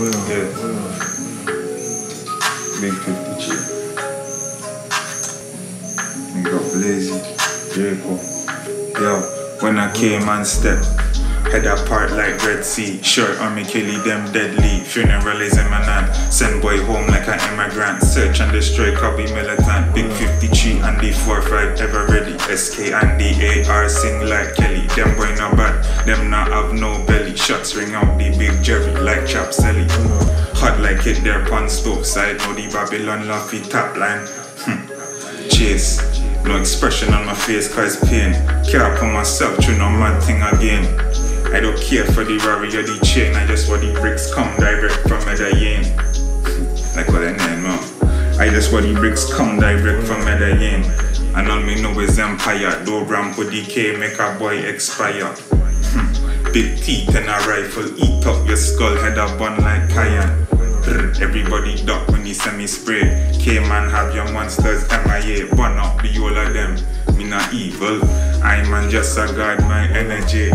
Yeah. Big 50 chill. We got Blazy, Draco. Yo, when I came on step, head apart like Red Sea. Shirt on me, Kelly, them deadly. Funeral is imminent. Send boy home like an immigrant. Search and destroy, copy militant. Big 53 and the 45 ever ready. SK and the AR sing like Kelly. Them boy not bad, them not have no like Chap Selly. Hot like it there pon stove side. Know the Babylon laughy top line. Hmm. Chase. No expression on my face cause pain. Care for myself through no mad thing again. I don't care for the Rari or the chain, I just want the bricks come direct from Medellin. like what I name man. I just want the bricks come direct from Medellin. And all me know is empire. Ramp with DK make a boy expire. Big teeth and a rifle, eat up your skull, head up on like Cayenne. Everybody duck when you send me spray. K-man have your monsters MIA. Burn up the whole of them. Me not evil. I man just a guard my energy.